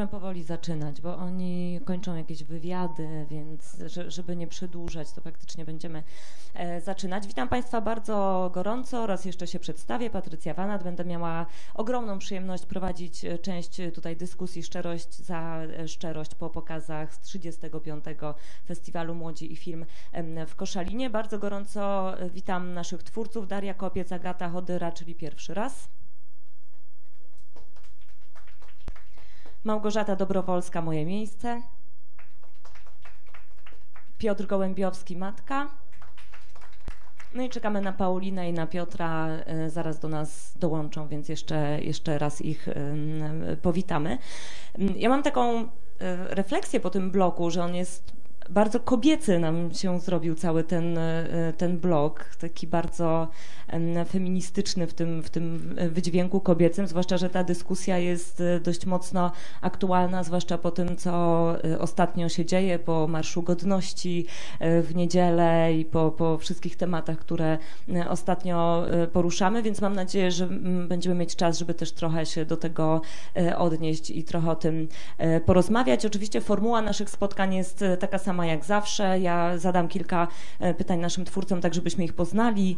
będziemy powoli zaczynać, bo oni kończą jakieś wywiady, więc żeby nie przedłużać, to faktycznie będziemy e, zaczynać. Witam Państwa bardzo gorąco. Raz jeszcze się przedstawię. Patrycja Wanat. Będę miała ogromną przyjemność prowadzić e, część tutaj dyskusji Szczerość za szczerość po pokazach z 35. Festiwalu Młodzi i Film w Koszalinie. Bardzo gorąco witam naszych twórców. Daria Kopiec, Agata Chodyra, czyli pierwszy raz. Małgorzata Dobrowolska, moje miejsce. Piotr Gołębiowski, matka. No i czekamy na Paulinę i na Piotra, e, zaraz do nas dołączą, więc jeszcze, jeszcze raz ich powitamy. Ja mam taką e, refleksję po tym bloku, że on jest bardzo kobiecy nam się zrobił cały ten, e, ten blok, taki bardzo feministyczny w tym, w tym wydźwięku kobiecym, zwłaszcza, że ta dyskusja jest e, dość mocno aktualna, zwłaszcza po tym, co e, ostatnio się dzieje, po Marszu Godności w niedzielę i po, po wszystkich tematach, które ostatnio poruszamy, więc mam nadzieję, że będziemy mieć czas, żeby też trochę się do tego odnieść i trochę o tym porozmawiać. Oczywiście formuła naszych spotkań jest taka sama sama jak zawsze. Ja zadam kilka e, pytań naszym twórcom, tak żebyśmy ich poznali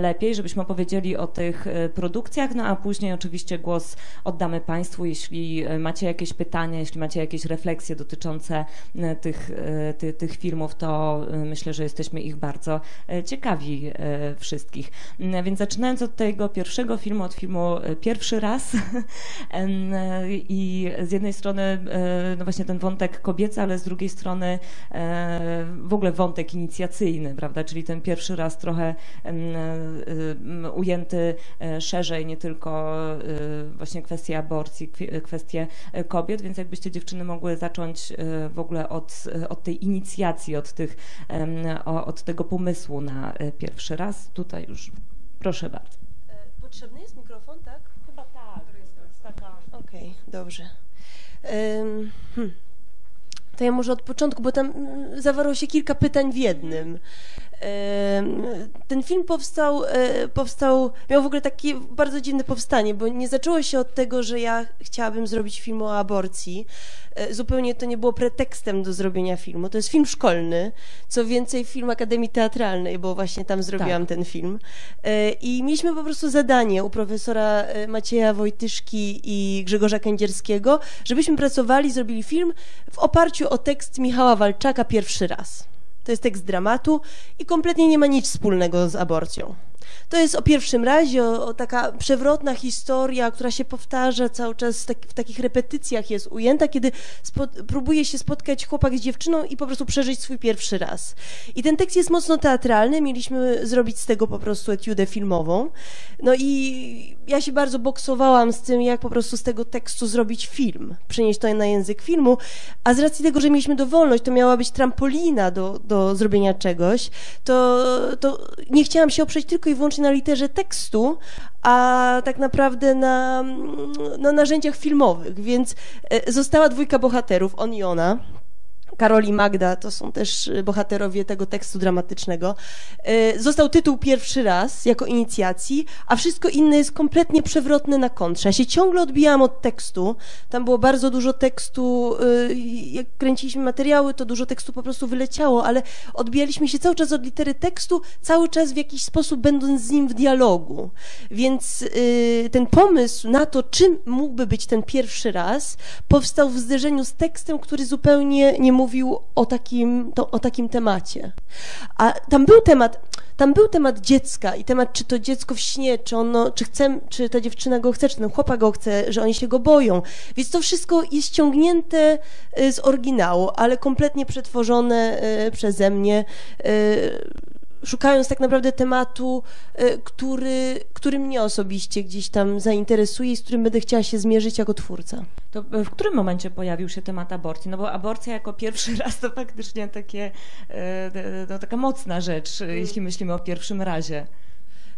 lepiej, żebyśmy opowiedzieli o tych e, produkcjach, no a później oczywiście głos oddamy Państwu, jeśli e, macie jakieś pytania, jeśli macie jakieś refleksje dotyczące tych, ty, tych filmów, to myślę, że jesteśmy ich bardzo ciekawi wszystkich. Więc zaczynając od tego pierwszego filmu, od filmu Pierwszy raz i z jednej strony no właśnie ten wątek kobiecy, ale z drugiej strony w ogóle wątek inicjacyjny, prawda, czyli ten pierwszy raz trochę e, ujęty e, szerzej, nie tylko właśnie kwestie aborcji, kwestie kobiet, więc jakbyście dziewczyny mogły zacząć w ogóle od, od tej inicjacji, od, tych, od tego pomysłu na pierwszy raz. Tutaj już proszę bardzo. Potrzebny jest mikrofon, tak? Chyba tak. Okej, okay, dobrze. Um, hmm to ja może od początku, bo tam mm, zawarło się kilka pytań w jednym. Ten film powstał, e, powstał, miał w ogóle takie bardzo dziwne powstanie, bo nie zaczęło się od tego, że ja chciałabym zrobić film o aborcji. E, zupełnie to nie było pretekstem do zrobienia filmu. To jest film szkolny, co więcej film Akademii Teatralnej, bo właśnie tam zrobiłam tak. ten film. I mieliśmy po prostu zadanie u profesora Macieja Wojtyszki i Grzegorza Kędzierskiego, żebyśmy pracowali, zrobili film w oparciu o tekst Michała Walczaka pierwszy raz. To jest tekst dramatu i kompletnie nie ma nic wspólnego z aborcją. To jest o pierwszym razie, o, o taka przewrotna historia, która się powtarza cały czas tak, w takich repetycjach jest ujęta, kiedy próbuje się spotkać chłopak z dziewczyną i po prostu przeżyć swój pierwszy raz. I ten tekst jest mocno teatralny, mieliśmy zrobić z tego po prostu etiudę filmową. No i ja się bardzo boksowałam z tym, jak po prostu z tego tekstu zrobić film, przenieść to na język filmu, a z racji tego, że mieliśmy dowolność, to miała być trampolina do, do zrobienia czegoś, to, to nie chciałam się oprzeć tylko i wyłącznie na literze tekstu, a tak naprawdę na, na narzędziach filmowych, więc e, została dwójka bohaterów, on i ona. Karol i Magda to są też y, bohaterowie tego tekstu dramatycznego. Y, został tytuł pierwszy raz jako inicjacji, a wszystko inne jest kompletnie przewrotne na kontrze. Ja się ciągle odbijałam od tekstu. Tam było bardzo dużo tekstu. Y, jak kręciliśmy materiały, to dużo tekstu po prostu wyleciało, ale odbijaliśmy się cały czas od litery tekstu, cały czas w jakiś sposób będąc z nim w dialogu. Więc ten pomysł na to, czym mógłby być ten pierwszy raz, powstał w zderzeniu z tekstem, który zupełnie nie mówi mówił o takim, to, o takim temacie. A tam był temat, tam był temat dziecka i temat, czy to dziecko w śnie, czy ono, czy chce, czy ta dziewczyna go chce, czy ten chłopak go chce, że oni się go boją. Więc to wszystko jest ściągnięte y, z oryginału, ale kompletnie przetworzone y, przeze mnie y, szukając tak naprawdę tematu, e, który, który mnie osobiście gdzieś tam zainteresuje i z którym będę chciała się zmierzyć jako twórca. To w którym momencie pojawił się temat aborcji? No bo aborcja jako pierwszy raz to faktycznie takie, e, no, taka mocna rzecz, mm. jeśli myślimy o pierwszym razie.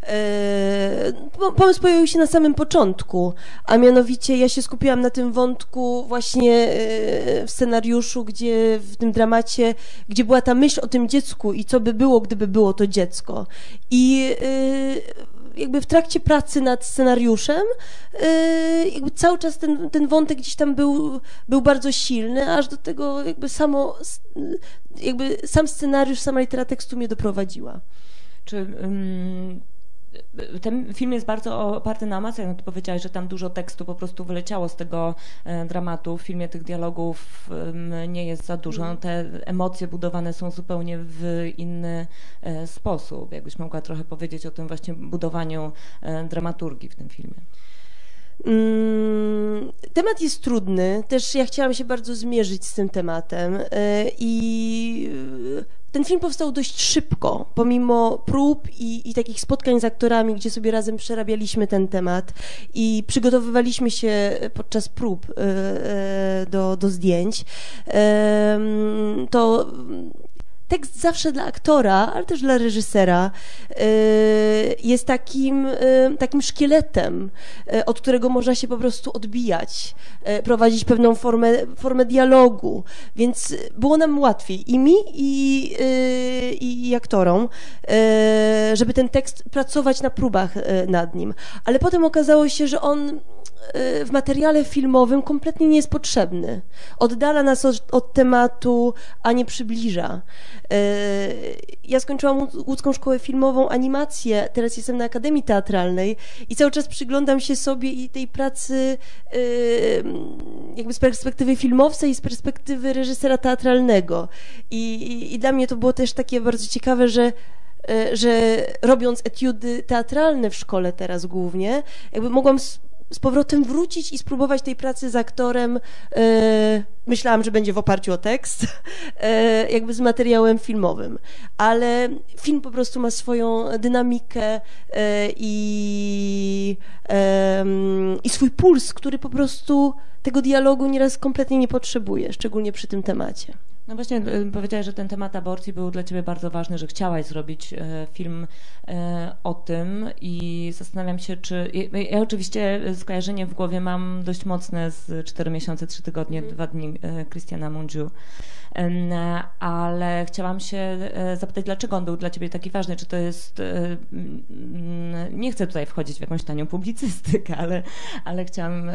E, pomysł pojawił się na samym początku, a mianowicie ja się skupiłam na tym wątku właśnie e, w scenariuszu, gdzie w tym dramacie, gdzie była ta myśl o tym dziecku i co by było, gdyby było to dziecko. I e, jakby w trakcie pracy nad scenariuszem yy, jakby cały czas ten, ten wątek gdzieś tam był, był bardzo silny, aż do tego jakby samo, jakby sam scenariusz, sama litera tekstu mnie doprowadziła. Czy ten film jest bardzo oparty na emocjach, no ty powiedziałaś, że tam dużo tekstu po prostu wyleciało z tego e, dramatu. W filmie tych dialogów nie jest za dużo. No, te emocje budowane są zupełnie w inny e, sposób. Jakbyś mogła trochę powiedzieć o tym właśnie budowaniu e, dramaturgii w tym filmie. Mm, temat jest trudny, też ja chciałam się bardzo zmierzyć z tym tematem i ten film powstał dość szybko, pomimo prób i, i, takich spotkań z aktorami, gdzie sobie razem przerabialiśmy ten temat i przygotowywaliśmy się podczas prób e, e, do, do zdjęć. To tekst zawsze dla aktora, ale też dla reżysera y, jest takim, y, takim szkieletem, y, od którego można się po prostu odbijać, prowadzić pewną formę, formę dialogu, więc było nam łatwiej i mi, i, i, i aktorom, żeby ten tekst pracować na próbach nad nim. Ale potem okazało się, że on w materiale filmowym kompletnie nie jest potrzebny. Oddala nas od, od, tematu, a nie przybliża. E, ja skończyłam łódzką szkołę filmową, animację, teraz jestem na Akademii Teatralnej i cały czas przyglądam się sobie i tej pracy e, jakby z perspektywy filmowca i z perspektywy reżysera teatralnego. I, i, i dla mnie to było też takie bardzo ciekawe, że że robiąc etiudy teatralne w szkole teraz głównie, jakby mogłam z powrotem wrócić i spróbować tej pracy z aktorem. E, myślałam, że będzie w oparciu o tekst, e, jakby z materiałem filmowym, ale film po prostu ma swoją dynamikę e, i, i swój puls, który po prostu tego dialogu nieraz kompletnie nie potrzebuje, szczególnie przy tym temacie. No właśnie y, powiedziałaś, że ten temat aborcji był dla ciebie bardzo ważny, że chciałaś zrobić e, film e, o tym i zastanawiam się, czy... Ja oczywiście skojarzenie w głowie mam dość mocne z 4 miesiące, 3 tygodnie, mm. 2 dni Christiana Mungiu, ale chciałam się e, zapytać, dlaczego on był dla ciebie taki ważny? Czy to jest... Nie chcę tutaj wchodzić w jakąś tanią publicystykę, ale, ale chciałam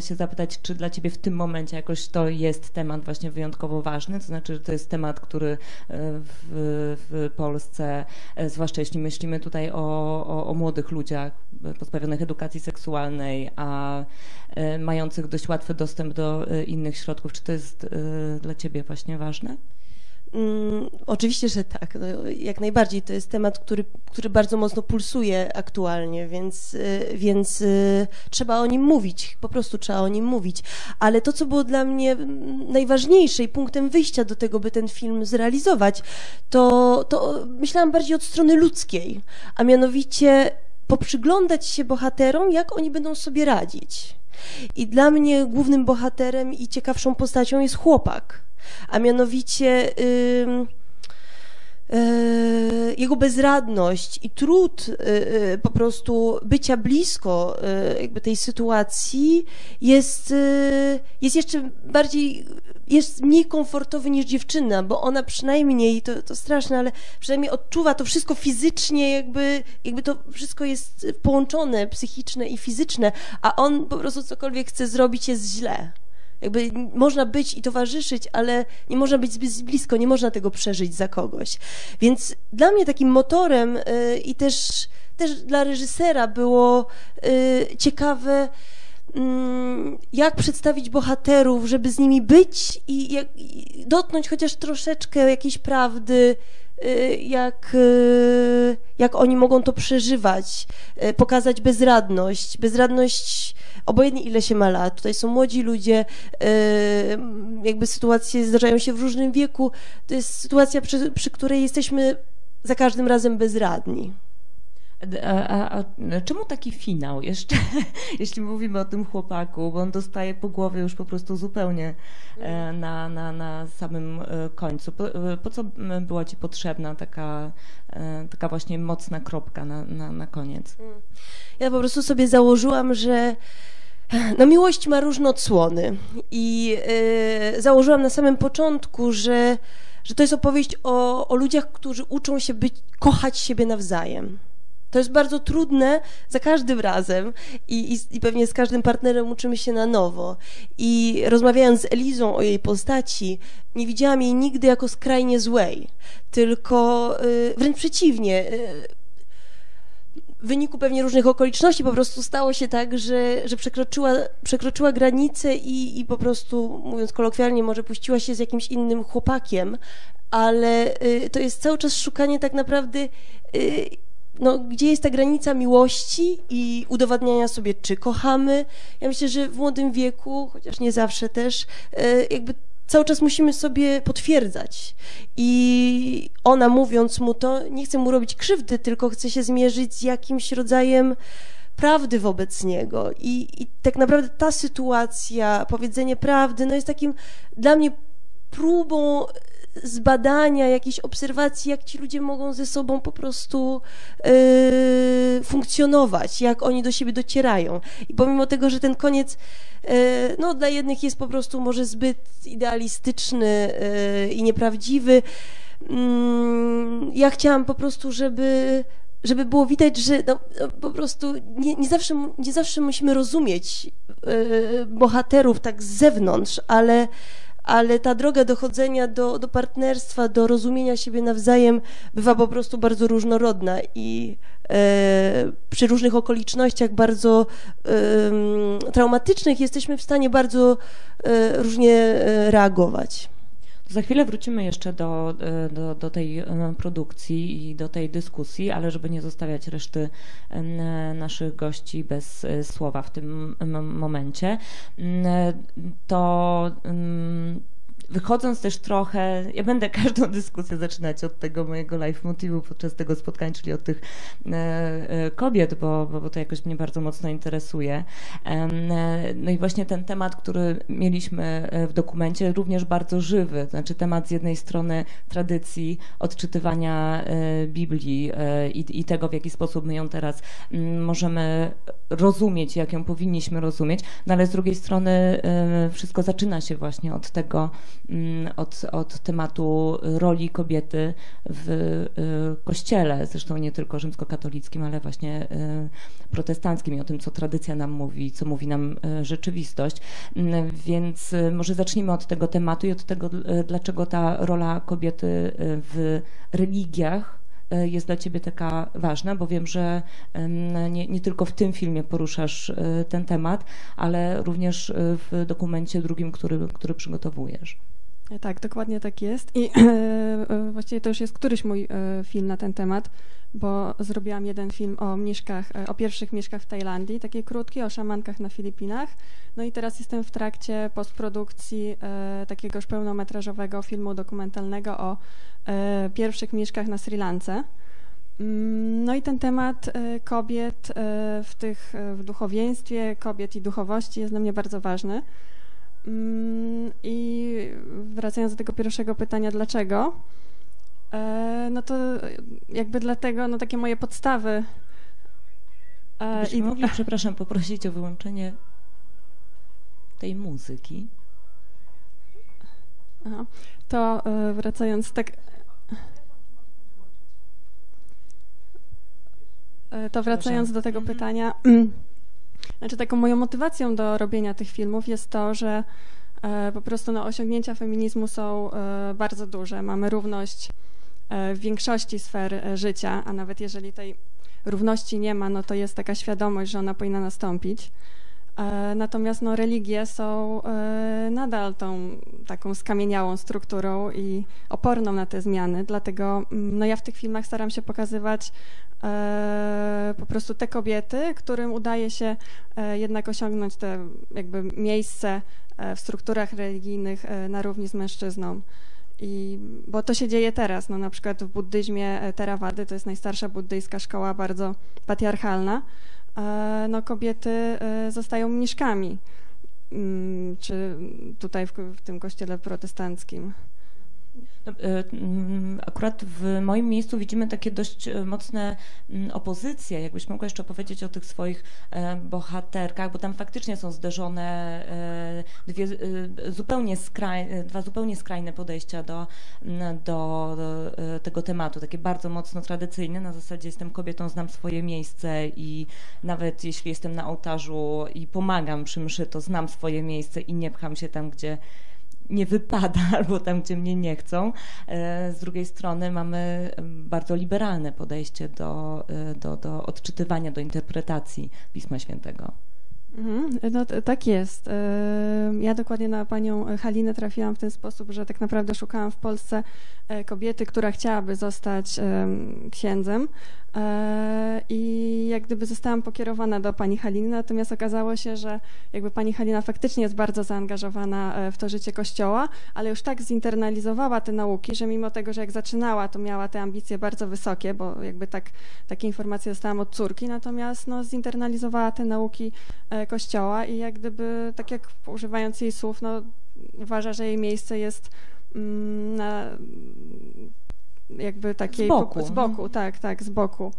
się zapytać, czy dla ciebie w tym momencie jakoś to jest temat właśnie wyjątkowo ważny? Ważny, to znaczy, że to jest temat, który e, w, w Polsce, e, zwłaszcza jeśli myślimy tutaj o, o, o młodych ludziach pozbawionych edukacji seksualnej, a e, mających dość łatwy dostęp do innych środków, czy to jest dla Ciebie właśnie ważne? Mm, oczywiście, że tak. No, jak najbardziej. To jest temat, który, który bardzo mocno pulsuje aktualnie, więc, y, więc y, trzeba o nim mówić. Po prostu trzeba o nim mówić. Ale to, co było dla mnie najważniejsze i punktem wyjścia do tego, by ten film zrealizować, to, to myślałam bardziej od strony ludzkiej, a mianowicie poprzyglądać się bohaterom, jak oni będą sobie radzić. I dla mnie głównym bohaterem i ciekawszą postacią jest chłopak a mianowicie y, jego bezradność i trud y, y, po prostu bycia blisko jakby tej sytuacji jest, jest jeszcze bardziej, jest mniej komfortowy niż dziewczyna, bo ona przynajmniej, to, to straszne, ale przynajmniej odczuwa to wszystko fizycznie, jakby, jakby to wszystko jest połączone, psychiczne i fizyczne, a on po prostu cokolwiek chce zrobić jest źle. Jakby można być i towarzyszyć, ale nie można być zbyt blisko, nie można tego przeżyć za kogoś. Więc dla mnie takim motorem y, i też, też dla reżysera było y, ciekawe, mm, jak przedstawić bohaterów, żeby z nimi być i, jak, i dotknąć chociaż troszeczkę jakiejś prawdy, y, jak, jak oni mogą to przeżywać, pokazać bezradność, bezradność obojętnie ile się ma lat. Tutaj są młodzi ludzie, e, jakby sytuacje zdarzają się w różnym wieku. To jest sytuacja, przy, przy której jesteśmy za każdym razem bezradni. A, a, a, czemu taki finał jeszcze, jeśli mówimy o tym chłopaku, bo on dostaje po głowie już po prostu zupełnie e, na, na, na samym e, końcu. Po, po co była ci potrzebna taka, taka właśnie mocna kropka na, na, na koniec? Mm. Ja po prostu sobie założyłam, że no miłość ma różne odsłony i yy, założyłam na samym początku, że, że to jest opowieść o, o ludziach, którzy uczą się być, kochać siebie nawzajem. To jest bardzo trudne za każdym razem i, i, i, pewnie z każdym partnerem uczymy się na nowo. I rozmawiając z Elizą o jej postaci, nie widziałam jej nigdy jako skrajnie złej, tylko y, wręcz przeciwnie. Y, w wyniku pewnie różnych okoliczności po prostu stało się tak, że, że przekroczyła, przekroczyła granicę i, i po prostu, mówiąc kolokwialnie, może puściła się z jakimś innym chłopakiem, ale y, to jest cały czas szukanie tak naprawdę, y, no, gdzie jest ta granica miłości i udowadniania sobie, czy kochamy. Ja myślę, że w młodym wieku, chociaż nie zawsze też, y, jakby cały czas musimy sobie potwierdzać. I ona mówiąc mu to, nie chce mu robić krzywdy, tylko chce się zmierzyć z jakimś rodzajem prawdy wobec niego. I, I tak naprawdę ta sytuacja, powiedzenie prawdy, no jest takim dla mnie próbą zbadania, jakiejś obserwacji, jak ci ludzie mogą ze sobą po prostu yy, funkcjonować, jak oni do siebie docierają. I pomimo tego, że ten koniec yy, no, dla jednych jest po prostu może zbyt idealistyczny yy, i nieprawdziwy, mm, ja chciałam po prostu, żeby żeby było widać, że no, no, po prostu nie, nie, zawsze, nie zawsze musimy rozumieć yy, bohaterów tak z zewnątrz, ale ale ta droga dochodzenia do, do partnerstwa, do rozumienia siebie nawzajem bywa po prostu bardzo różnorodna i e, przy różnych okolicznościach bardzo e, traumatycznych jesteśmy w stanie bardzo e, różnie e, reagować. Za chwilę wrócimy jeszcze do, e, do, do, tej e, produkcji i do tej dyskusji, ale żeby nie zostawiać reszty naszych gości bez słowa w tym momencie, to wychodząc też trochę, ja będę każdą dyskusję zaczynać od tego mojego live motywu podczas tego spotkania, czyli od tych e, e, kobiet, bo, bo, to jakoś mnie bardzo mocno interesuje. E, no i właśnie ten temat, który mieliśmy w dokumencie, również bardzo żywy, znaczy temat z jednej strony tradycji odczytywania Biblii i, i tego, w jaki sposób my ją teraz możemy rozumieć, jak ją powinniśmy rozumieć, no ale z drugiej strony wszystko zaczyna się właśnie od tego, Mm, od, od tematu roli kobiety w y, kościele, zresztą nie tylko rzymskokatolickim, ale właśnie y, protestanckim i o tym, co tradycja nam mówi, co mówi nam y, rzeczywistość. Mm, więc może zacznijmy od tego tematu i od tego, dlaczego ta rola kobiety w religiach jest dla Ciebie taka ważna, bo wiem, że nie, nie, tylko w tym filmie poruszasz ten temat, ale również w dokumencie drugim, który, który przygotowujesz. Tak, dokładnie tak jest. I e, właściwie to już jest któryś mój e, film na ten temat, bo zrobiłam jeden film o mniszkach, e, o pierwszych mieszkach w Tajlandii, taki krótki, o szamankach na Filipinach. No i teraz jestem w trakcie postprodukcji takiego już pełnometrażowego filmu dokumentalnego o pierwszych mieszkach na Sri Lance. Mm, no i ten temat kobiet w tych w duchowieństwie, kobiet i duchowości jest dla mnie bardzo ważny. Mm, I wracając do tego pierwszego pytania, dlaczego? E, no to jakby dlatego, no takie moje podstawy. E, Byśmy I mogli, przepraszam, poprosić o wyłączenie tej muzyki. Aha. To e, wracając tak. To wracając do tego mhm. pytania. Znaczy taką moją motywacją do robienia tych filmów jest to, że po prostu no, osiągnięcia feminizmu są bardzo duże. Mamy równość w większości sfer życia, a nawet jeżeli tej równości nie ma, no to jest taka świadomość, że ona powinna nastąpić. Natomiast no, religie są nadal tą taką skamieniałą strukturą i oporną na te zmiany, dlatego mm, no, ja w tych filmach staram się pokazywać E, po prostu te kobiety, którym udaje się e, jednak osiągnąć te jakby miejsce e, w strukturach religijnych na równi z mężczyzną. I, bo to się dzieje teraz, no na przykład w buddyzmie Theravady, to jest najstarsza buddyjska szkoła, bardzo patriarchalna, no kobiety zostają mniszkami, mm, czy tutaj w, w tym kościele protestanckim. No, e, mm, akurat w moim miejscu widzimy takie dość e, mocne mm, opozycje. Jakbyś mogła jeszcze powiedzieć o tych swoich e, bohaterkach, bo tam faktycznie są zderzone dwie zupełnie skraj, dwa zupełnie skrajne podejścia do, mm, do, do tego tematu. Takie bardzo mocno tradycyjne. Na zasadzie jestem kobietą, znam swoje miejsce i nawet jeśli jestem na ołtarzu i pomagam przy mszy, to znam swoje miejsce i nie pcham się tam, gdzie nie wypada albo tam, gdzie mnie nie chcą. E, z drugiej strony mamy bardzo liberalne podejście do, e, do, do odczytywania, do interpretacji Pisma Świętego. Mhm, no tak jest. E, ja dokładnie na panią Halinę trafiłam w ten sposób, że tak naprawdę szukałam w Polsce kobiety, która chciałaby zostać księdzem, E, I jak gdyby zostałam pokierowana do pani Haliny, natomiast okazało się, że jakby pani Halina faktycznie jest bardzo zaangażowana e, w to życie kościoła, ale już tak zinternalizowała te nauki, że mimo tego, że jak zaczynała, to miała te ambicje bardzo wysokie, bo jakby tak, takie informacje dostałam od córki, natomiast no, zinternalizowała te nauki e, kościoła i jak gdyby, tak jak używając jej słów, no, uważa, że jej miejsce jest mm, na jakby takiej... Z boku. Z boku, tak, tak, z boku.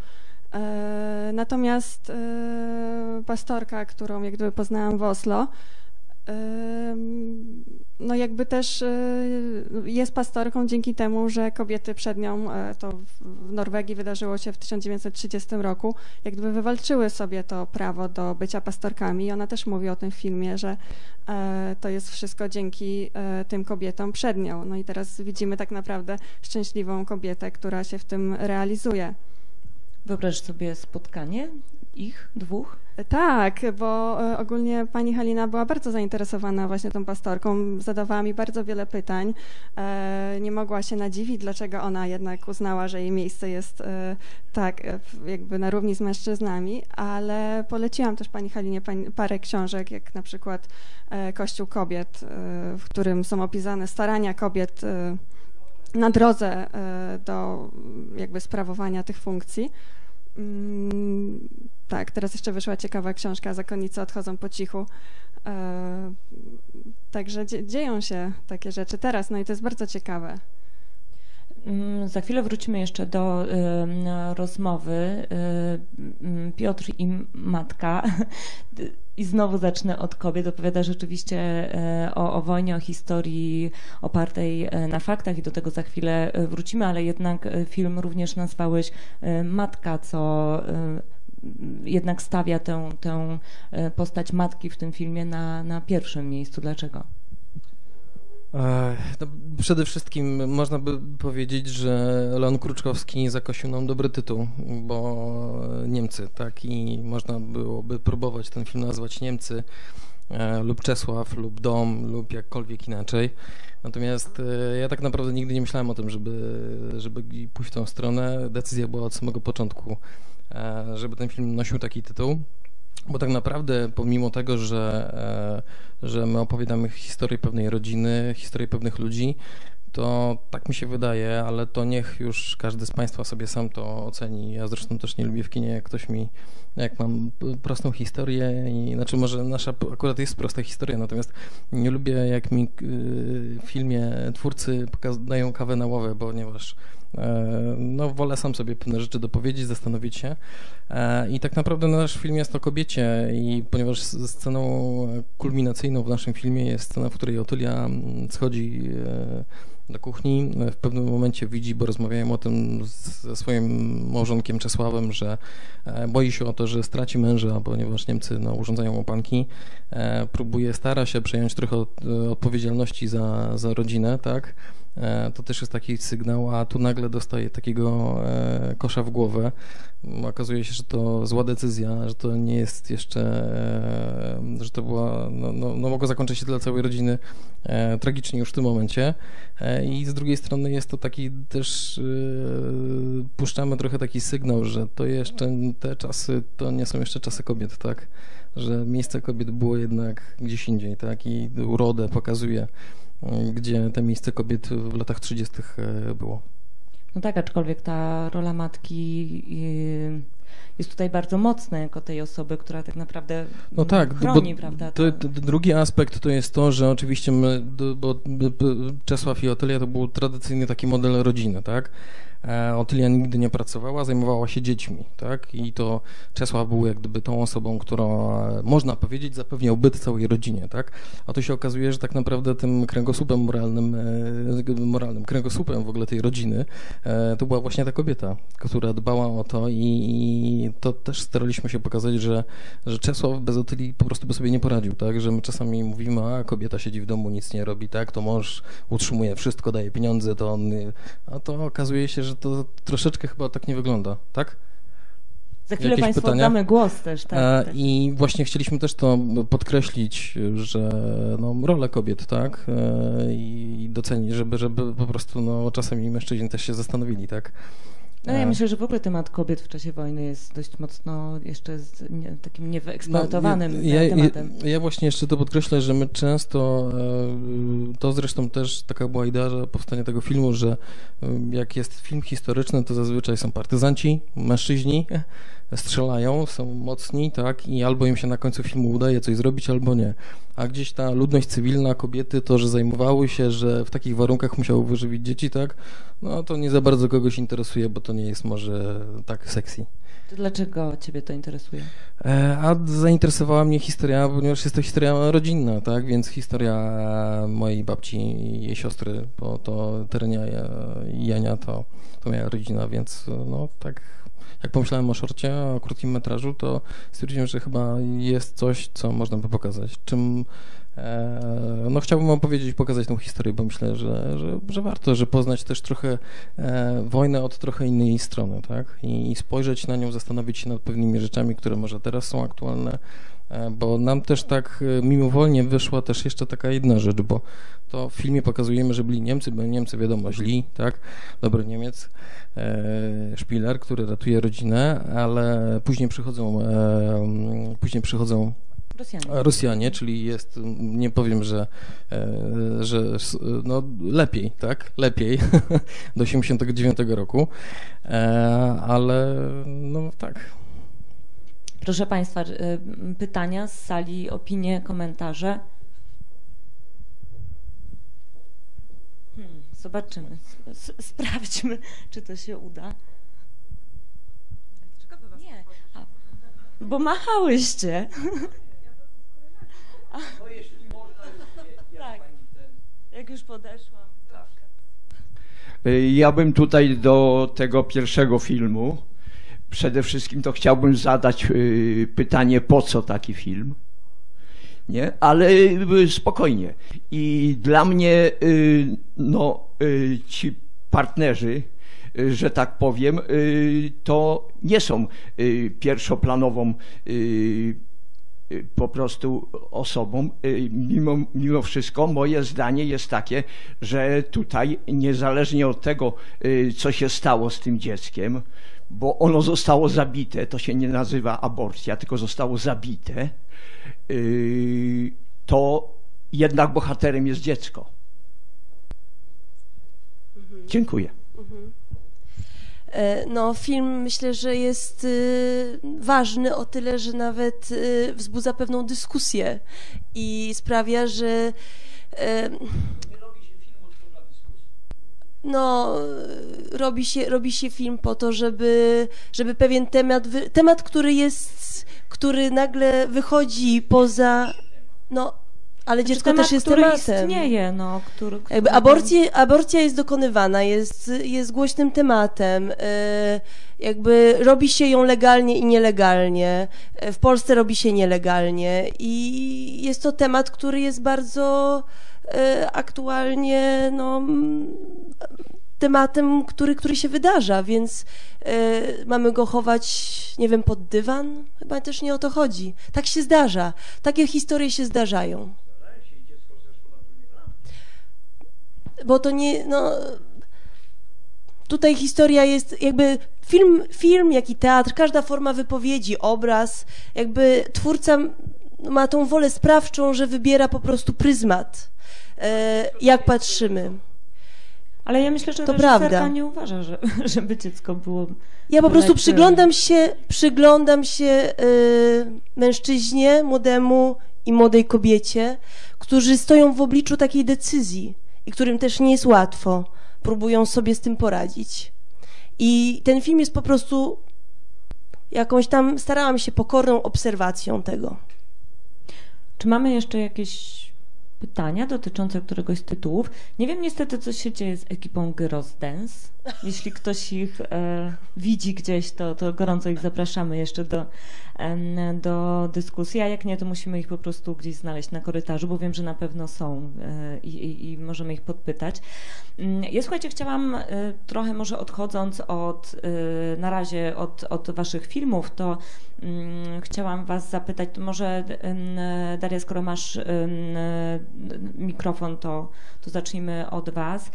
E, natomiast e, pastorka, którą jak gdyby poznałam w Oslo, no jakby też y, jest pastorką dzięki temu, że kobiety przed nią, e, to w Norwegii wydarzyło się w 1930 roku, jak gdyby wywalczyły sobie to prawo do bycia pastorkami i ona też mówi o tym w filmie, że e, to jest wszystko dzięki e, tym kobietom przed nią. No i teraz widzimy tak naprawdę szczęśliwą kobietę, która się w tym realizuje. Wyobraź sobie spotkanie ich dwóch? Tak, bo e, ogólnie pani Halina była bardzo zainteresowana właśnie tą pastorką, zadawała mi bardzo wiele pytań. E, nie mogła się nadziwić, dlaczego ona jednak uznała, że jej miejsce jest e, tak, jakby na równi z mężczyznami, ale poleciłam też pani Halinie parę książek, jak na przykład Kościół Kobiet, w którym są opisane starania kobiet na drodze do jakby sprawowania tych funkcji. Tak, teraz jeszcze wyszła ciekawa książka Zakonnice odchodzą po cichu. E, także dzieją się takie rzeczy teraz, no i to jest bardzo ciekawe. Mm, za chwilę wrócimy jeszcze do y, rozmowy. Y, Piotr i matka. I znowu zacznę od kobiet. Opowiada rzeczywiście y, o, o wojnie, o historii opartej na faktach i do tego za chwilę wrócimy, ale jednak film również nazwałeś Matka, co jednak stawia tę, tę postać matki w tym filmie na, na pierwszym miejscu. Dlaczego? No, przede wszystkim można by powiedzieć, że Leon Kruczkowski zakosił nam dobry tytuł, bo Niemcy, tak, i można byłoby próbować ten film nazwać Niemcy e, lub Czesław, lub Dom, lub jakkolwiek inaczej. Natomiast e, ja tak naprawdę nigdy nie myślałem o tym, żeby, żeby pójść w tą stronę. Decyzja była od samego początku, e, żeby ten film nosił taki tytuł. Bo tak naprawdę, pomimo tego, że, e, że my opowiadamy historię pewnej rodziny, historię pewnych ludzi, to tak mi się wydaje, ale to niech już każdy z Państwa sobie sam to oceni. Ja zresztą też nie lubię w kinie, jak ktoś mi, jak mam prostą historię, i, znaczy może nasza akurat jest prosta historia, natomiast nie lubię, jak mi w filmie twórcy dają kawę na ławę, ponieważ E, no wolę sam sobie pewne rzeczy dopowiedzieć, zastanowić się. E, I tak naprawdę nasz film jest o kobiecie i ponieważ sceną kulminacyjną w naszym filmie jest scena, w której Otylia mm, schodzi e, do kuchni. W pewnym momencie widzi, bo rozmawiałem o tym ze swoim małżonkiem Czesławem, że boi się o to, że straci męża, ponieważ Niemcy no, urządzają opanki. Próbuje, stara się przejąć trochę odpowiedzialności za, za rodzinę, tak? E, to też jest taki sygnał, a tu nagle dostaje takiego e, kosza w głowę. Okazuje się, że to zła decyzja, że to nie jest jeszcze, e, że to była, no, no, no mogło zakończyć się dla całej rodziny tragicznie już w tym momencie. I z drugiej strony jest to taki też, puszczamy trochę taki sygnał, że to jeszcze te czasy, to nie są jeszcze czasy kobiet, tak? Że miejsce kobiet było jednak gdzieś indziej, tak? I urodę pokazuje gdzie to miejsce kobiet w latach 30. E, było. No tak, aczkolwiek ta rola matki y, jest tutaj bardzo mocna jako tej osoby, która tak naprawdę no tak, chroni, prawda? To, to, drugi aspekt to jest to, że oczywiście my, bo Czesław i Otylia to był tradycyjny taki model rodziny, tak? E, Otylia nigdy nie pracowała, zajmowała się dziećmi, tak? I to Czesław był jak gdyby tą osobą, która, można powiedzieć, zapewniał byt całej rodzinie, tak? A tu się okazuje, że tak naprawdę tym kręgosłupem moralnym, e, moralnym kręgosłupem w ogóle tej rodziny e, to była właśnie ta kobieta, która dbała o to i to też staraliśmy się pokazać, że, że Czesław bez Otylii po prostu by sobie nie poradził, tak? Że my czasami mówimy, a kobieta siedzi w domu, nic nie robi, tak? To mąż utrzymuje wszystko, daje pieniądze, to on... A to okazuje się, że że to troszeczkę chyba tak nie wygląda, tak? Za chwilę Jakieś Państwu pytania? oddamy głos też. Tak, e, tak. I właśnie chcieliśmy też to podkreślić, że no, rolę kobiet, tak? E, I docenić, żeby, żeby po prostu no, czasami mężczyźni też się zastanowili, tak? No ja myślę, że w ogóle temat kobiet w czasie wojny jest dość mocno jeszcze nie, takim niewyeksploatowanym no, ja, tematem. Ja, ja, właśnie jeszcze to podkreślę, że my często, e, to zresztą też taka była idea powstania tego filmu, że e, jak jest film historyczny, to zazwyczaj są partyzanci, mężczyźni, strzelają, są mocni, tak, i albo im się na końcu filmu udaje coś zrobić, albo nie. A gdzieś ta ludność cywilna, kobiety, to, że zajmowały się, że w takich warunkach musiały wyżywić dzieci, tak, no to nie za bardzo kogoś interesuje, bo to nie jest może tak sexy. Dlaczego ciebie to interesuje? E, a zainteresowała mnie historia, ponieważ jest to historia rodzinna, tak, więc historia mojej babci i jej siostry, bo to Terenia i Jania to, to moja rodzina, więc no tak jak pomyślałem o szorcie, o krótkim metrażu, to stwierdziłem, że chyba jest coś, co można by pokazać. Czym no chciałbym opowiedzieć, pokazać tą historię, bo myślę, że, że, że warto, że poznać też trochę e, wojnę od trochę innej strony, tak? I, I spojrzeć na nią, zastanowić się nad pewnymi rzeczami, które może teraz są aktualne, E, bo nam też tak e, mimowolnie wyszła też jeszcze taka jedna rzecz, bo to w filmie pokazujemy, że byli Niemcy, bo Niemcy wiadomo źli, tak, dobry Niemiec, e, szpiler, który ratuje rodzinę, ale później przychodzą, e, później przychodzą Rosjanie. Rosjanie, czyli jest, nie powiem, że, e, że no lepiej, tak, lepiej do 89 roku, ale no tak, Proszę Państwa, y, pytania z sali, opinie, komentarze. Hmm, zobaczymy, sprawdźmy, czy to się uda. Nie, A, bo machałyście. A, tak, jak już podeszłam. Tak. Ja bym tutaj do tego pierwszego filmu przede wszystkim to chciałbym zadać y, pytanie, po co taki film? Nie? Ale y, spokojnie. I dla mnie, y, no, ci partnerzy, że tak powiem, to nie są pierwszoplanową po prostu osobą. Mimo, mimo wszystko moje zdanie jest takie, że tutaj niezależnie od tego, co się stało z tym dzieckiem, bo ono zostało zabite, to się nie nazywa aborcja, tylko zostało zabite, to jednak bohaterem jest dziecko. Mhm. Dziękuję. Mhm. E, no, film myślę, że jest y, ważny o tyle, że nawet y, wzbudza pewną dyskusję i sprawia, że no, robi się, robi się film po to, żeby, żeby pewien temat, temat, który jest, który nagle wychodzi poza, no, ale znaczy dziecko temat, też jest który tematem. istnieje, no, który, który... Jakby aborcja, aborcja jest dokonywana, jest, jest głośnym tematem, y, jakby robi się ją legalnie i nielegalnie, w Polsce robi się nielegalnie i jest to temat, który jest bardzo E, aktualnie no, tematem, który, który się wydarza, więc y, mamy go chować, nie wiem, pod dywan? Chyba też nie o to chodzi. Tak się zdarza. Takie historie się zdarzają. Bo to nie, no... Tutaj historia jest jakby film, film, jak i teatr, każda forma wypowiedzi, obraz, jakby twórca ma tą wolę sprawczą, że wybiera po prostu pryzmat E, jak patrzymy. Ale ja myślę, że to prawda. nie uważa, że, żeby dziecko było. Ja po prostu przyglądam się, przyglądam się y, mężczyźnie młodemu i młodej kobiecie, którzy stoją w obliczu takiej decyzji i którym też nie jest łatwo. Próbują sobie z tym poradzić. I ten film jest po prostu jakąś tam, starałam się pokorną obserwacją tego. Czy mamy jeszcze jakieś pytania dotyczące któregoś z tytułów. Nie wiem niestety, co się dzieje z ekipą Girls Dance. Jeśli ktoś ich e, widzi gdzieś, to, to gorąco ich zapraszamy jeszcze do, e, do dyskusji, a jak nie, to musimy ich po prostu gdzieś znaleźć na korytarzu, bo wiem, że na pewno są e, i, i, możemy ich podpytać. Mm, ja słuchajcie, chciałam e, trochę może odchodząc od, e, na razie od, od waszych filmów, to mm, chciałam was zapytać, to może Daria, skoro masz mikrofon, to, to zacznijmy od was.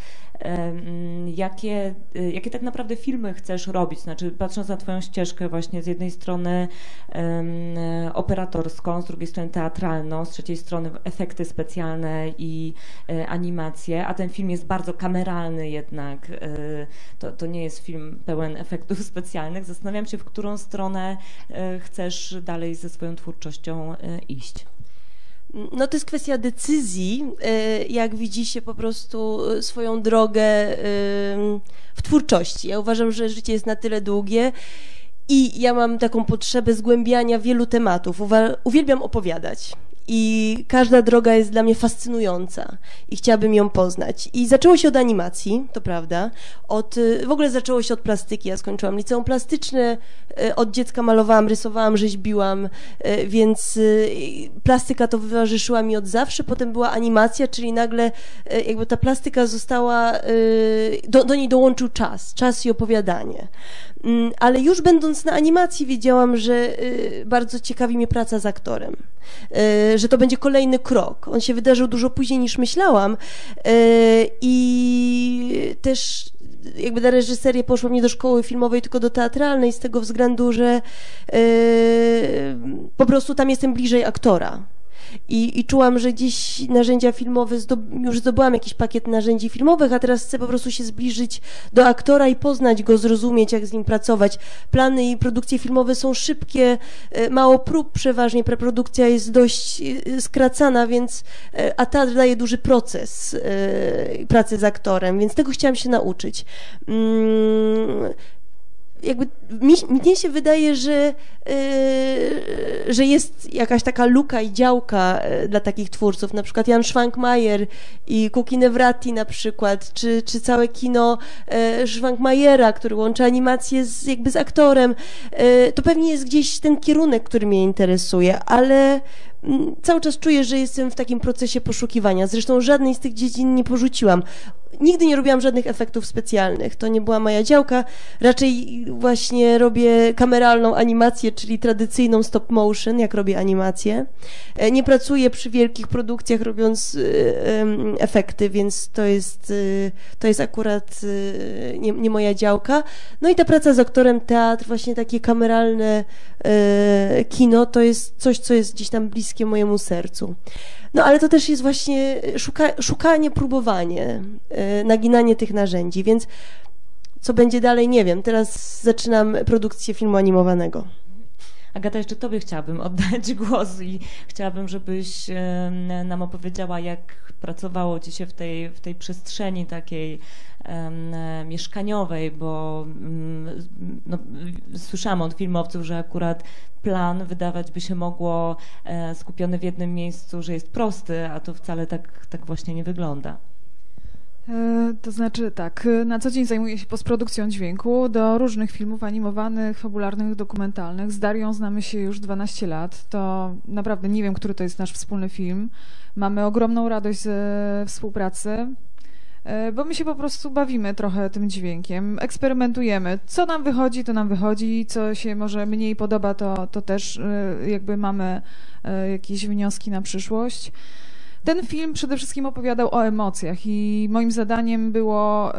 Jakie, jakie tak naprawdę filmy chcesz robić? Znaczy, patrząc na Twoją ścieżkę, właśnie z jednej strony operatorską, z drugiej strony teatralną, z trzeciej strony efekty specjalne i e, animacje, a ten film jest bardzo kameralny jednak. E, to, to nie jest film pełen efektów specjalnych. Zastanawiam się, w którą stronę chcesz dalej ze swoją twórczością iść. No to jest kwestia decyzji, e, jak widzi się po prostu e, swoją drogę e, w twórczości. Ja uważam, że życie jest na tyle długie i ja mam taką potrzebę zgłębiania wielu tematów. Uwielbiam opowiadać i każda droga jest dla mnie fascynująca i chciałabym ją poznać. I zaczęło się od animacji, to prawda. Od, y, w ogóle zaczęło się od plastyki. Ja skończyłam liceum plastyczne, y, od dziecka malowałam, rysowałam, rzeźbiłam, y, więc plastyka to towarzyszyła mi od zawsze. Potem była animacja, czyli nagle jakby ta plastyka została, do, do niej dołączył czas, czas i opowiadanie. Mm, ale już będąc na animacji wiedziałam, że bardzo ciekawi mnie praca z aktorem że to będzie kolejny krok. On się wydarzył dużo później niż myślałam e, i też jakby na reżyserię poszłam nie do szkoły filmowej, tylko do teatralnej z tego względu, że e, po prostu tam jestem bliżej aktora. I, i czułam, że gdzieś narzędzia filmowe, zdob już zdobyłam jakiś pakiet narzędzi filmowych, a teraz chcę po prostu się zbliżyć do aktora i poznać go, zrozumieć, jak z nim pracować. Plany i produkcje filmowe są szybkie, e, mało prób przeważnie, preprodukcja jest dość e, skracana, więc, e, a teatr daje duży proces pracy z aktorem, więc tego chciałam się nauczyć. Jakby mi, mnie się wydaje, że, yy, że jest jakaś taka luka i działka yy, dla takich twórców, na przykład Jan Schwankmajer i Kuki Nevratti na przykład, czy, czy całe kino yy, Schwankmajera, który łączy animację z, jakby z aktorem. Yy, to pewnie jest gdzieś ten kierunek, który mnie interesuje, ale cały czas czuję, że jestem w takim procesie poszukiwania. Zresztą żadnej z tych dziedzin nie porzuciłam nigdy nie robiłam żadnych efektów specjalnych. To nie była moja działka. Raczej właśnie robię kameralną animację, czyli tradycyjną stop motion, jak robię animację. E, nie pracuję przy wielkich produkcjach robiąc e, efekty, więc to jest, e, to jest akurat nie, nie moja działka. No i ta praca z aktorem teatr, właśnie takie kameralne kino, to jest coś, co jest gdzieś tam bliskie mojemu sercu. No ale to też jest właśnie szuka, szukanie, próbowanie, yy, naginanie tych narzędzi, więc co będzie dalej, nie wiem. Teraz zaczynam produkcję filmu animowanego. Agata, jeszcze Tobie chciałabym oddać głos i chciałabym, żebyś nam opowiedziała, jak pracowało Ci się w tej, w tej przestrzeni takiej mieszkaniowej, bo um, no, słyszałam od filmowców, że akurat plan wydawać by się mogło e, skupiony w jednym miejscu, że jest prosty, a to wcale tak, tak właśnie nie wygląda. E, to znaczy tak, na co dzień zajmuję się postprodukcją dźwięku do różnych filmów animowanych, fabularnych, dokumentalnych. Z Darią znamy się już 12 lat. To naprawdę nie wiem, który to jest nasz wspólny film. Mamy ogromną radość ze współpracy, e, bo my się po prostu bawimy trochę tym dźwiękiem, eksperymentujemy. Co nam wychodzi, to nam wychodzi, co się może mniej podoba, to, to też e, jakby mamy jakieś wnioski na przyszłość. Ten film przede wszystkim opowiadał o emocjach i moim zadaniem było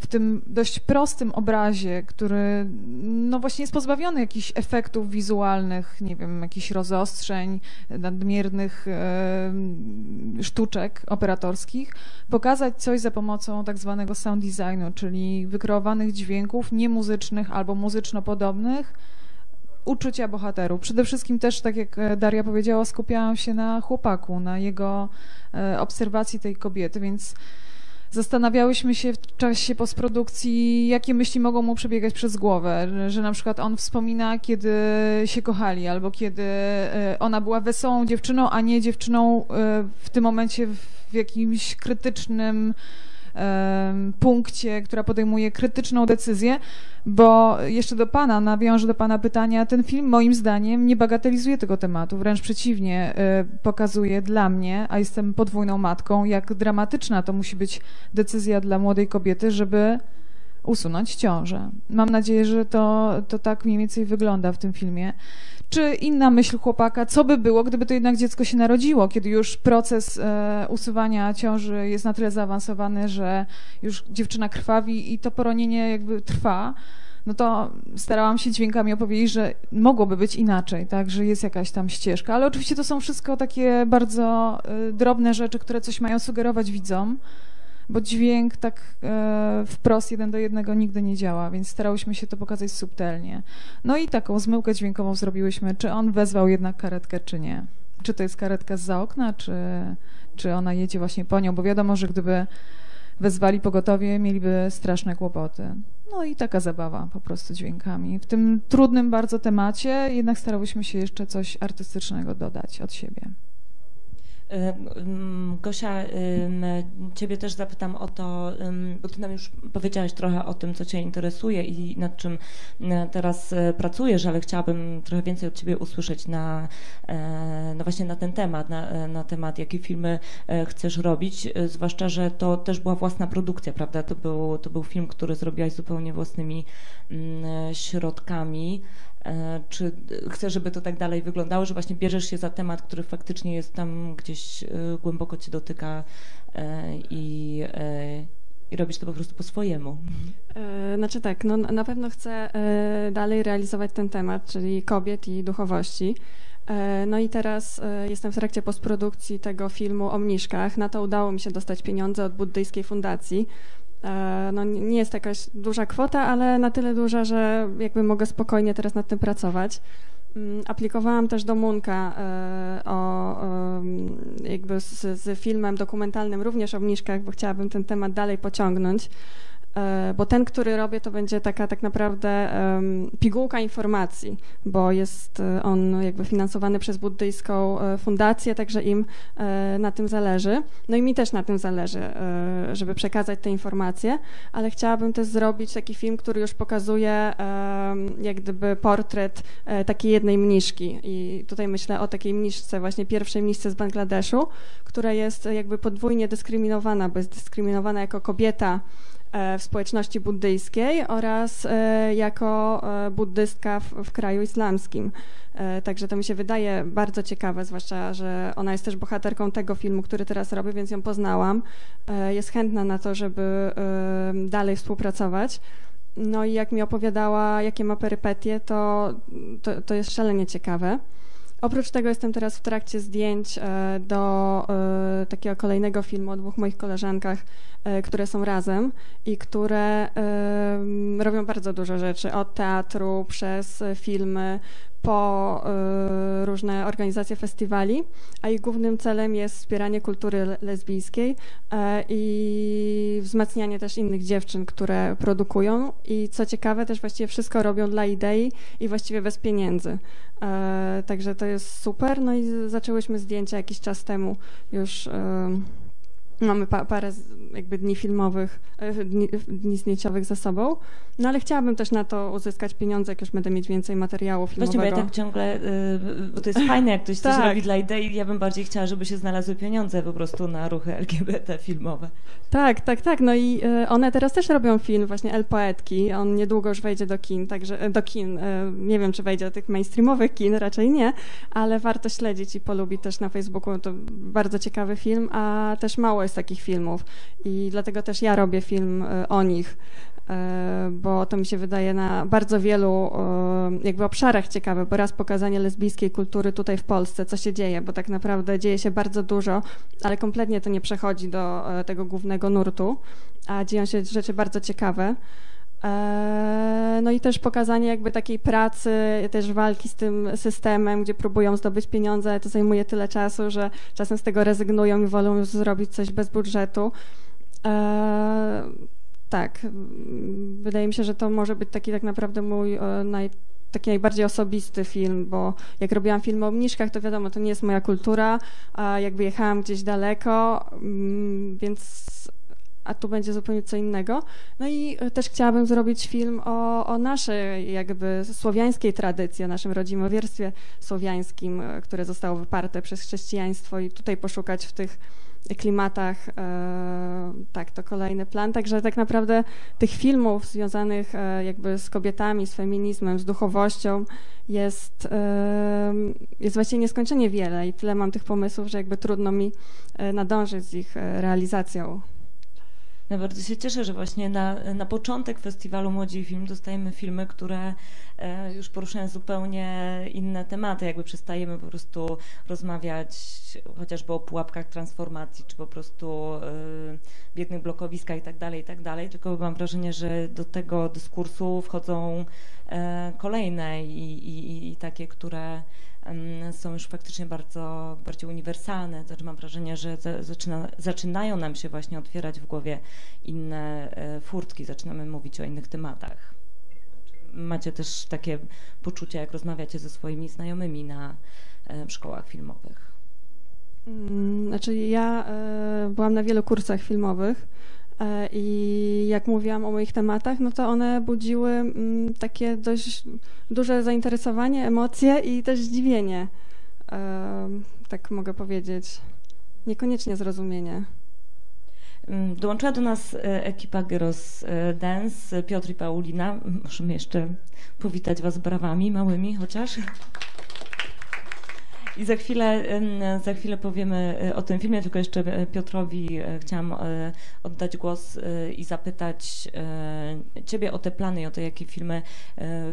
w tym dość prostym obrazie, który no właśnie jest pozbawiony jakichś efektów wizualnych, nie wiem, jakichś rozostrzeń, nadmiernych sztuczek operatorskich, pokazać coś za pomocą tak zwanego sound designu, czyli wykreowanych dźwięków niemuzycznych albo muzyczno-podobnych, uczucia bohaterów. Przede wszystkim też, tak jak e, Daria powiedziała, skupiałam się na chłopaku, na jego e, obserwacji tej kobiety, więc zastanawiałyśmy się w czasie postprodukcji, jakie myśli mogą mu przebiegać przez głowę, że na przykład on wspomina, kiedy się kochali, albo kiedy e, ona była wesołą dziewczyną, a nie dziewczyną w tym momencie w jakimś krytycznym punkcie, która podejmuje krytyczną decyzję, bo jeszcze do Pana, nawiążę do Pana pytania, ten film moim zdaniem nie bagatelizuje tego tematu, wręcz przeciwnie, e, pokazuje dla mnie, a jestem podwójną matką, jak dramatyczna to musi być decyzja dla młodej kobiety, żeby usunąć ciążę. Mam nadzieję, że to, to tak mniej więcej wygląda w tym filmie. Czy inna myśl chłopaka, co by było, gdyby to jednak dziecko się narodziło, kiedy już proces e, usuwania ciąży jest na tyle zaawansowany, że już dziewczyna krwawi i to poronienie jakby trwa, no to starałam się dźwiękami opowiedzieć, że mogłoby być inaczej, tak, że jest jakaś tam ścieżka, ale oczywiście to są wszystko takie bardzo e, drobne rzeczy, które coś mają sugerować widzom, bo dźwięk tak e, wprost jeden do jednego nigdy nie działa, więc starałyśmy się to pokazać subtelnie. No i taką zmyłkę dźwiękową zrobiłyśmy, czy on wezwał jednak karetkę, czy nie. Czy to jest karetka za okna, czy, czy ona jedzie właśnie po nią, bo wiadomo, że gdyby wezwali pogotowie, mieliby straszne kłopoty. No i taka zabawa po prostu dźwiękami. W tym trudnym bardzo temacie jednak starałyśmy się jeszcze coś artystycznego dodać od siebie. Gosia, Ciebie też zapytam o to, bo Ty nam już powiedziałaś trochę o tym, co Cię interesuje i nad czym teraz e, pracujesz, ale chciałabym trochę więcej od Ciebie usłyszeć na, e, no właśnie na ten temat, na, e, na temat, jakie filmy chcesz robić, zwłaszcza, że to też była własna produkcja, prawda? To był, to był film, który zrobiłaś zupełnie własnymi środkami. E, czy chcesz, żeby to tak dalej wyglądało, że właśnie bierzesz się za temat, który faktycznie jest tam gdzieś e, głęboko cię dotyka e, i, i robisz to po prostu po swojemu? Znaczy tak, no na pewno chcę dalej realizować ten temat, czyli kobiet i duchowości. No i teraz jestem w trakcie postprodukcji tego filmu o mniszkach. Na to udało mi się dostać pieniądze od buddyjskiej fundacji. E, no, nie jest to jakaś duża kwota, ale na tyle duża, że jakby mogę spokojnie teraz nad tym pracować. Mm, aplikowałam też do Munka e, o, jakby z, z filmem dokumentalnym również o mniszkach, bo chciałabym ten temat dalej pociągnąć. E, bo ten, który robię, to będzie taka tak naprawdę pigułka informacji, bo jest e, on jakby finansowany przez buddyjską e, fundację, także im na tym zależy. No i mi też na tym zależy, żeby przekazać te informacje, ale chciałabym też zrobić taki film, który już pokazuje jak gdyby portret takiej jednej mniszki i tutaj myślę o takiej mniszce, właśnie pierwszej mniszce z Bangladeszu, która jest jakby podwójnie dyskryminowana, bo jest dyskryminowana jako kobieta, w społeczności buddyjskiej oraz e, jako e, buddystka w, w, kraju islamskim. Także to mi się wydaje bardzo ciekawe, zwłaszcza, że ona jest też bohaterką tego filmu, który teraz robię, więc ją poznałam. Jest chętna na to, żeby dalej współpracować. No i jak mi opowiadała, jakie ma perypetie, to, to, to jest szalenie ciekawe. Oprócz tego jestem teraz w trakcie zdjęć e, do e, takiego kolejnego filmu o dwóch moich koleżankach, e, które są razem i które robią bardzo dużo rzeczy, od teatru przez filmy, po y, różne organizacje festiwali, a ich głównym celem jest wspieranie kultury lesbijskiej e, i wzmacnianie też innych dziewczyn, które produkują i co ciekawe też właściwie wszystko robią dla idei i właściwie bez pieniędzy. E, także to jest super. No i zaczęłyśmy zdjęcia jakiś czas temu już Mamy pa, parę jakby dni filmowych, e, dni, dni zdjęciowych za sobą, no ale chciałabym też na to uzyskać pieniądze, jak już będę mieć więcej materiału filmowego. Właśnie, bo ja tak ciągle, y, bo to jest fajne, jak ktoś coś tak. robi dla idei, ja bym bardziej chciała, żeby się znalazły pieniądze po prostu na ruchy LGBT filmowe. Tak, tak, tak, no i y, one teraz też robią film, właśnie El Poetki, on niedługo już wejdzie do kin, także e, do kin, e, nie wiem, czy wejdzie do tych mainstreamowych kin, raczej nie, ale warto śledzić i polubić też na Facebooku, to bardzo ciekawy film, a też mało jest takich filmów i dlatego też ja robię film e, o nich, e, bo to mi się wydaje na bardzo wielu e, jakby obszarach ciekawe, bo raz pokazanie lesbijskiej kultury tutaj w Polsce, co się dzieje, bo tak naprawdę dzieje się bardzo dużo, ale kompletnie to nie przechodzi do tego głównego nurtu, a dzieją się rzeczy bardzo ciekawe. No i też pokazanie jakby takiej pracy, też walki z tym systemem, gdzie próbują zdobyć pieniądze, to zajmuje tyle czasu, że czasem z tego rezygnują i wolą już zrobić coś bez budżetu. E, tak, wydaje mi się, że to może być taki tak naprawdę mój e, naj, taki najbardziej osobisty film, bo jak robiłam film o mniszkach, to wiadomo, to nie jest moja kultura, a jakby jechałam gdzieś daleko, mm, więc a tu będzie zupełnie co innego. No i e, też chciałabym zrobić film o, o naszej jakby słowiańskiej tradycji, o naszym rodzimowierstwie słowiańskim, które zostało wyparte przez chrześcijaństwo i tutaj poszukać w tych klimatach. E, tak, to kolejny plan. Także tak naprawdę tych filmów związanych e, jakby z kobietami, z feminizmem, z duchowością jest, e, jest właściwie nieskończenie wiele i tyle mam tych pomysłów, że jakby trudno mi nadążyć z ich realizacją. Ja bardzo się cieszę, że właśnie na, na początek festiwalu Młodzi Film dostajemy filmy, które e, już poruszają zupełnie inne tematy, jakby przestajemy po prostu rozmawiać chociażby o pułapkach transformacji, czy po prostu e, biednych blokowiskach i tak dalej, i tak dalej, tylko mam wrażenie, że do tego dyskursu wchodzą e, kolejne i, i, i takie, które są już faktycznie bardzo bardziej uniwersalne. Znaczy mam wrażenie, że zaczyna, zaczynają nam się właśnie otwierać w głowie inne e, furtki, zaczynamy mówić o innych tematach. Macie też takie poczucie, jak rozmawiacie ze swoimi znajomymi na e, szkołach filmowych? Mm, znaczy ja e, byłam na wielu kursach filmowych I jak mówiłam o moich tematach, no to one budziły mm, takie dość duże zainteresowanie, emocje i też zdziwienie. E, tak mogę powiedzieć. Niekoniecznie zrozumienie. Mm, dołączyła do nas e, ekipa Gyros Dance, Piotr i Paulina. Możemy jeszcze powitać Was brawami małymi chociaż. I za chwilę, za chwilę powiemy e, o tym filmie, tylko jeszcze e, Piotrowi e, chciałam oddać głos i zapytać Ciebie o te plany i o to, jakie filmy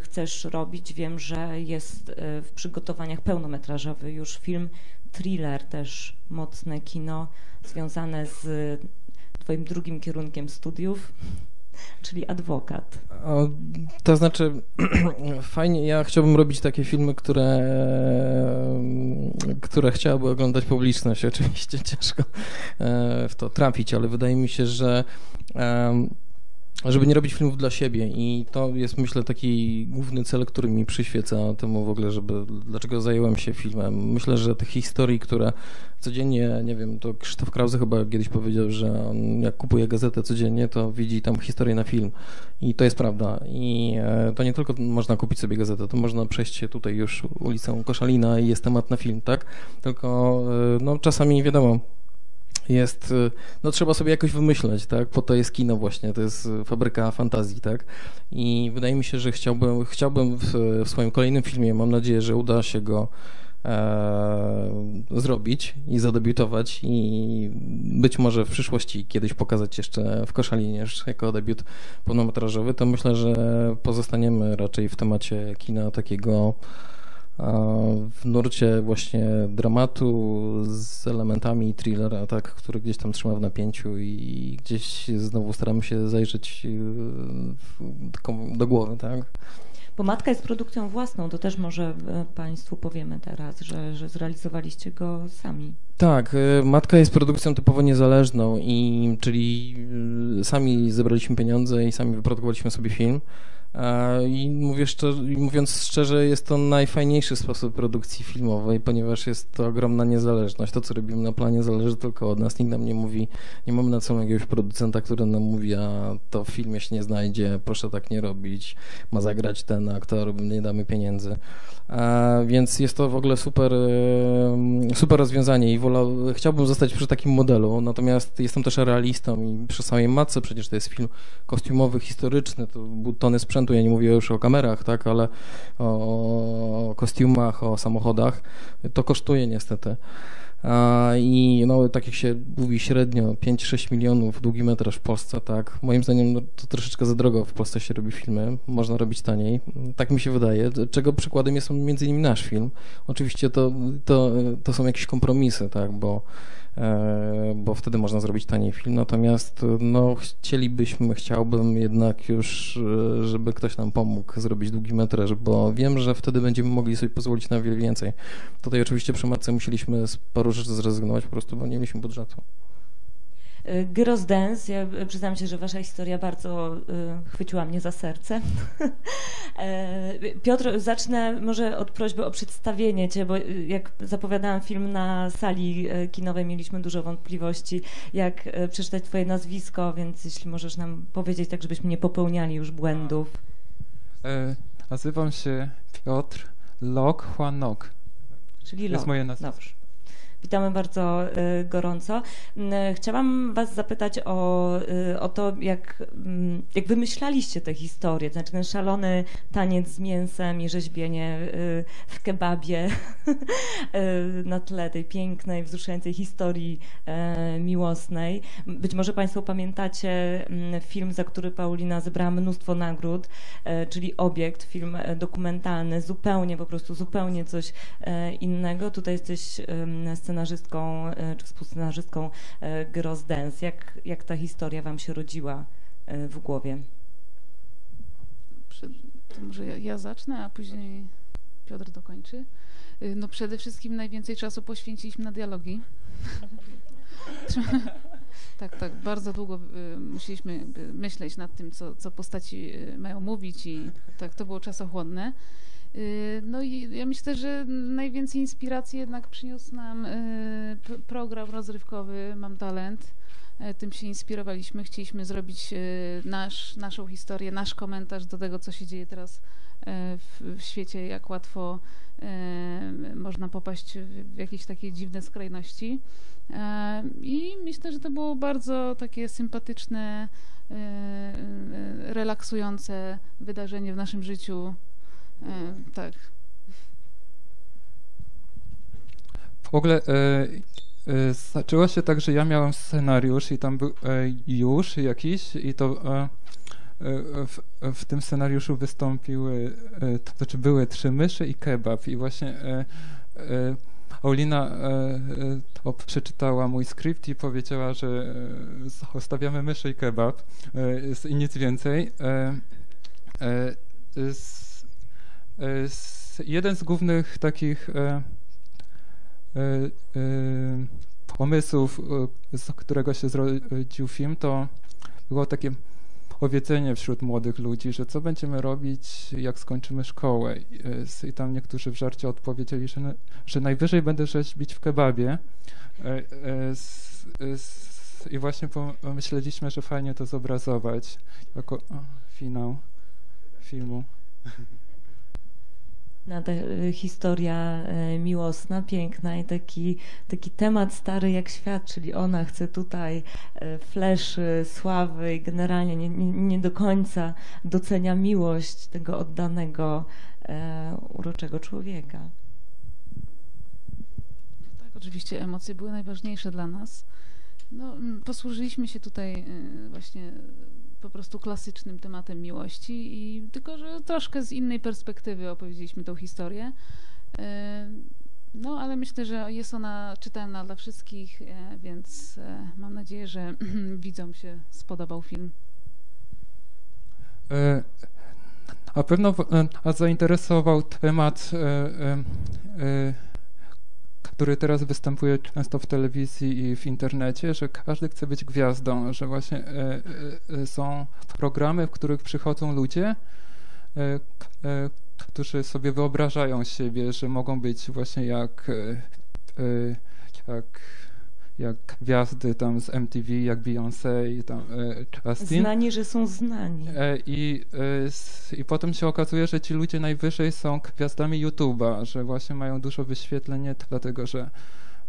chcesz robić. Wiem, że jest w przygotowaniach pełnometrażowy już film, thriller też, mocne kino związane z Twoim drugim kierunkiem studiów czyli adwokat. O, to znaczy, fajnie, ja chciałbym robić takie filmy, które, które chciałaby oglądać publiczność. Oczywiście ciężko e, w to trafić, ale wydaje mi się, że żeby nie robić filmów dla siebie i to jest myślę taki główny cel, który mi przyświeca temu w ogóle, żeby dlaczego zająłem się filmem. Myślę, że tych historii, które codziennie, nie wiem, to Krzysztof Krause chyba kiedyś powiedział, że on jak kupuje gazetę codziennie, to widzi tam historię na film i to jest prawda i e, to nie tylko można kupić sobie gazetę, to można przejść się tutaj już ulicą Koszalina i jest temat na film, tak? Tylko e, no czasami wiadomo, jest, y, no trzeba sobie jakoś wymyśleć, tak? Po to jest kino właśnie, to jest fabryka fantazji, tak? I wydaje mi się, że chciałbym, chciałbym w, w swoim kolejnym filmie, mam nadzieję, że uda się go e, zrobić i zadebiutować i być może w przyszłości kiedyś pokazać jeszcze w Koszalinie jako debiut pełnometrażowy, to myślę, że pozostaniemy raczej w temacie kina takiego w nurcie właśnie dramatu z elementami thrillera, tak, który gdzieś tam trzyma w napięciu i gdzieś znowu staramy się zajrzeć y, do głowy, tak. Bo Matka jest produkcją własną, to też może e, Państwu powiemy teraz, że, że zrealizowaliście go sami. Tak, y, Matka jest produkcją typowo niezależną, i czyli sami zebraliśmy pieniądze i sami wyprodukowaliśmy sobie film. I mówię szczerze, mówiąc szczerze, jest to najfajniejszy sposób produkcji filmowej, ponieważ jest to ogromna niezależność. To, co robimy na planie, zależy tylko od nas. Nikt nam nie mówi, nie mamy na celu jakiegoś producenta, który nam mówi, a to w filmie się nie znajdzie, proszę tak nie robić, ma zagrać ten aktor, nie damy pieniędzy. Więc jest to w ogóle super, super rozwiązanie i wola, chciałbym zostać przy takim modelu, natomiast jestem też realistą i przy samej matce przecież to jest film kostiumowy, historyczny, to tony sprzętu, ja nie mówię już o kamerach, tak, ale o kostiumach, o samochodach, to kosztuje niestety. I no, tak jak się mówi średnio 5-6 milionów długi metraż w Polsce, tak. Moim zdaniem no, to troszeczkę za drogo w Polsce się robi filmy, można robić taniej. Tak mi się wydaje, czego przykładem jest między innymi nasz film. Oczywiście to, to, to są jakieś kompromisy, tak, bo bo wtedy można zrobić taniej film. Natomiast no, chcielibyśmy, chciałbym jednak już, e, żeby ktoś nam pomógł zrobić długi metraż, bo wiem, że wtedy będziemy mogli sobie pozwolić na wiele więcej. Tutaj oczywiście przy matce musieliśmy z paru rzeczy zrezygnować po prostu, bo nie mieliśmy budżetu. Girls Dance, ja przyznam się, że wasza historia bardzo y, chwyciła mnie za serce. Piotr, zacznę może od prośby o przedstawienie cię, bo y, jak zapowiadałam film na sali kinowej, mieliśmy dużo wątpliwości, jak przeczytać twoje nazwisko, więc jeśli możesz nam powiedzieć tak, żebyśmy nie popełniali już błędów. E, nazywam się Piotr Lok Huanok. Czyli Lok. To jest moje nazwisko. Dobrze. Witamy bardzo y, gorąco. Chciałam Was zapytać o, y, o to, jak, mm, jak wymyślaliście tę historię, to znaczy ten szalony taniec z mięsem i rzeźbienie y, w kebabie na tle tej pięknej, wzruszającej historii miłosnej. Być może Państwo pamiętacie mm, film, za który Paulina zebrała mnóstwo nagród, czyli Obiekt, film dokumentalny, zupełnie po prostu, zupełnie coś innego. Tutaj jesteś scenarzystką e, czy współscenarzystką e, Gross Dance. Jak, jak ta historia wam się rodziła e, w głowie? To może ja, ja zacznę, a później Piotr dokończy. No przede wszystkim najwięcej czasu poświęciliśmy na dialogi. tak, tak, bardzo długo musieliśmy myśleć nad tym, co, co postaci mają mówić i tak, to było czasochłonne. Y, no i ja myślę, że najwięcej inspiracji jednak przyniósł nam y, program rozrywkowy Mam Talent. E, tym się inspirowaliśmy. Chcieliśmy zrobić y, nasz, naszą historię, nasz komentarz do tego, co się dzieje teraz w, w świecie, jak łatwo można popaść w jakieś takie dziwne skrajności. I myślę, że to było bardzo takie sympatyczne, relaksujące wydarzenie w naszym życiu tak. W ogóle e, e, zaczęło się tak, że ja miałem scenariusz i tam był e, już jakiś i to w, w, tym scenariuszu wystąpiły, to znaczy były trzy myszy i kebab i właśnie Paulina to przeczytała mój skrypt i powiedziała, że zostawiamy myszy i kebab i nic więcej. Jeden z głównych takich e, e, pomysłów, z którego się zrodził film, to było takie powiedzenie wśród młodych ludzi, że co będziemy robić, jak skończymy szkołę. I tam niektórzy w żarcie odpowiedzieli, że, że najwyżej będę rzeźbić w kebabie. I właśnie pomyśleliśmy, że fajnie to zobrazować jako finał filmu. ta y, historia y, miłosna, piękna i taki, taki temat stary jak świat, czyli ona chce tutaj y, fleszy, sławy i generalnie nie, nie, nie do końca docenia miłość tego oddanego, uroczego człowieka. Tak, oczywiście emocje były najważniejsze dla nas. No, posłużyliśmy się tutaj właśnie po prostu klasycznym tematem miłości i tylko, że troszkę z innej perspektywy opowiedzieliśmy tą historię. E, no, ale myślę, że jest ona czytelna dla wszystkich, e, więc e, mam nadzieję, że widzom się spodobał film. Na pewno zainteresował temat który teraz występuje często w telewizji i w internecie, że każdy chce być gwiazdą, że właśnie e, e, e, są programy, w których przychodzą ludzie którzy sobie wyobrażają siebie, że mogą być właśnie jak, jak jak gwiazdy tam z MTV, jak Beyoncé i tam e, Justin. Znani, że są znani. E, I, e, I potem się okazuje, że ci ludzie najwyżej są gwiazdami YouTube'a, że właśnie mają dużo wyświetleń nie dlatego, że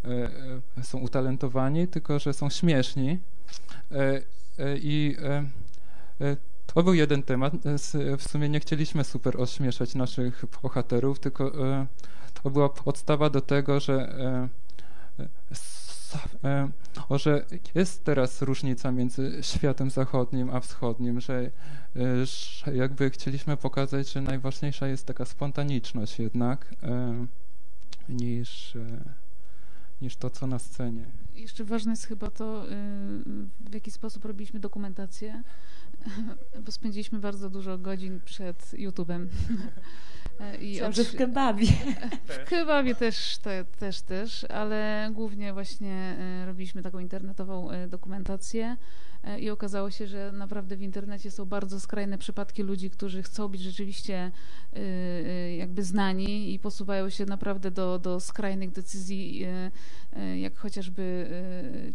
e, są utalentowani, tylko że są śmieszni. I to był jeden temat. W sumie nie chcieliśmy super ośmieszać naszych bohaterów, tylko to była podstawa do tego, że o, że jest teraz różnica między światem zachodnim a wschodnim, że, e, że jakby chcieliśmy pokazać, że najważniejsza jest taka spontaniczność jednak e, niż, niż to, co na scenie. Jeszcze ważne jest chyba to, w jaki sposób robiliśmy dokumentację, bo spędziliśmy bardzo dużo godzin przed YouTube'em. I Dobrze w kebabie. W kebabie też, te, też, też, ale głównie właśnie e, robiliśmy taką internetową e, dokumentację e, i okazało się, że naprawdę w internecie są bardzo skrajne przypadki ludzi, którzy chcą być rzeczywiście jakby znani i posuwają się naprawdę do, do skrajnych decyzji, jak chociażby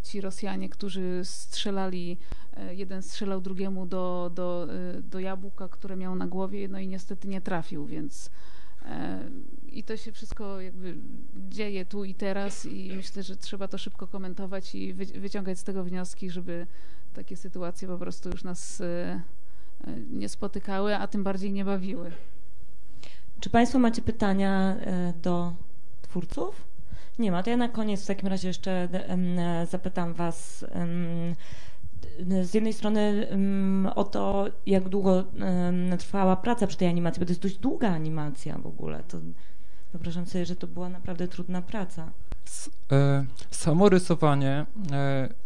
ci Rosjanie, którzy strzelali, jeden strzelał drugiemu do, do, do jabłka, które miał na głowie, no i niestety nie trafił, więc i to się wszystko jakby dzieje tu i teraz i myślę, że trzeba to szybko komentować i wyciągać z tego wnioski, żeby takie sytuacje po prostu już nas e, nie spotykały, a tym bardziej nie bawiły. Czy Państwo macie pytania e, do twórców? Nie ma. To ja na koniec w takim razie jeszcze zapytam Was z jednej strony o to, jak długo trwała praca przy tej animacji, bo to jest dość długa animacja w ogóle. To wyobrażam sobie, że to była naprawdę trudna praca. E, samo rysowanie e, e, to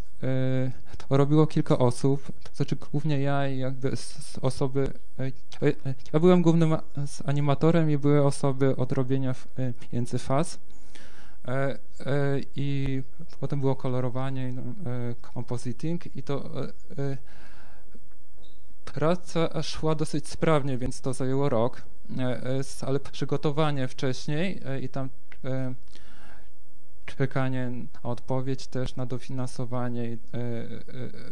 robiło kilka osób, to znaczy głównie ja i jakby z osoby, ja byłem głównym animatorem i były osoby od robienia między faz. E, e, I potem było kolorowanie, no, e, compositing i to praca szła dosyć sprawnie, więc to zajęło rok, ale przygotowanie wcześniej i tam czekanie na odpowiedź też, na dofinansowanie i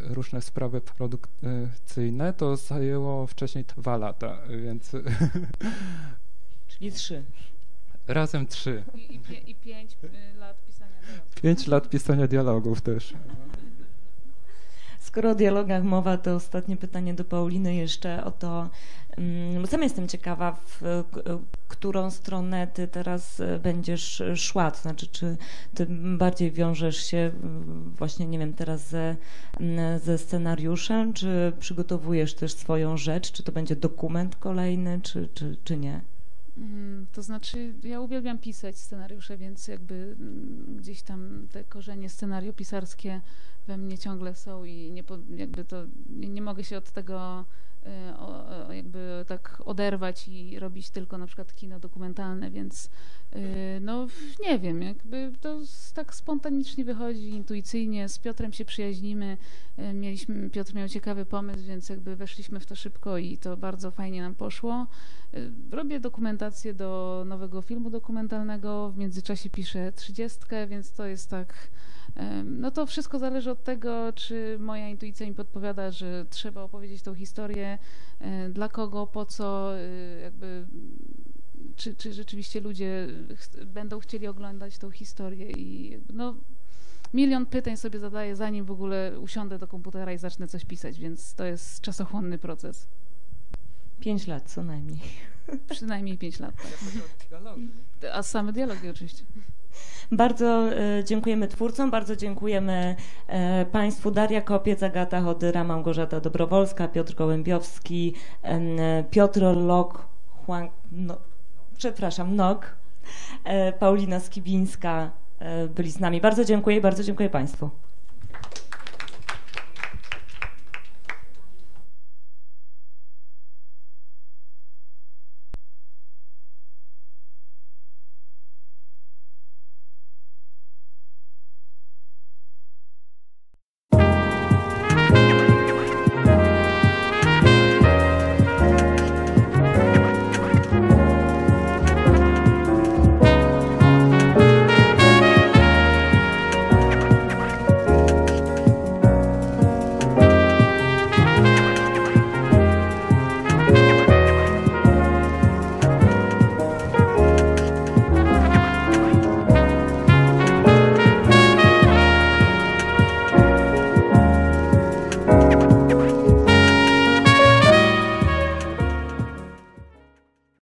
różne sprawy produkcyjne, to zajęło wcześniej dwa lata, więc... Czyli trzy. Razem trzy. I, i, i pięć y, lat pisania dialogów. Pięć lat pisania dialogów też. Skoro o dialogach mowa, to ostatnie pytanie do Pauliny jeszcze o to, sama jestem ciekawa, w którą stronę ty teraz e, będziesz szła, to znaczy, czy ty bardziej wiążesz się właśnie, nie wiem, teraz ze, ze scenariuszem, czy przygotowujesz też swoją rzecz, czy to będzie dokument kolejny, czy, czy, czy nie? Mhm, to znaczy, ja uwielbiam pisać scenariusze, więc jakby mm, gdzieś tam te korzenie scenariopisarskie we mnie ciągle są i nie, jakby to, nie, mogę się od tego jakby tak oderwać i robić tylko na przykład kino dokumentalne, więc y, no nie wiem, jakby to tak spontanicznie wychodzi, intuicyjnie, z Piotrem się przyjaźnimy, y, mieliśmy, Piotr miał ciekawy pomysł, więc jakby weszliśmy w to szybko i to bardzo fajnie nam poszło. Robię dokumentację do nowego filmu dokumentalnego, w międzyczasie piszę trzydziestkę, więc to jest tak, no to wszystko zależy od tego, czy moja intuicja mi podpowiada, że trzeba opowiedzieć tą historię, e, dla kogo, po co, e, jakby czy, czy rzeczywiście ludzie ch będą chcieli oglądać tą historię i no milion pytań sobie zadaję, zanim w ogóle usiądę do komputera i zacznę coś pisać, więc to jest czasochłonny proces. Pięć lat co najmniej. Przynajmniej pięć lat. Tak. A same dialogi oczywiście. Bardzo e, dziękujemy twórcom, bardzo dziękujemy e, Państwu. Daria Kopiec, Agata Chodyra, Małgorzata Dobrowolska, Piotr Gołębiowski, Piotr Lok, Juan, no, przepraszam, Nok, e, Paulina Skibińska byli z nami. Bardzo dziękuję, bardzo dziękuję Państwu.